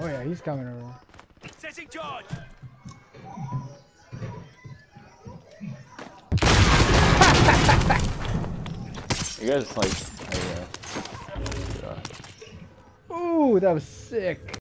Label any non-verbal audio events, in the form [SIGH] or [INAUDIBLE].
Oh yeah, he's coming over. Setting charge. [LAUGHS] You guys like, Oh, uh, yeah. Ooh, that was sick.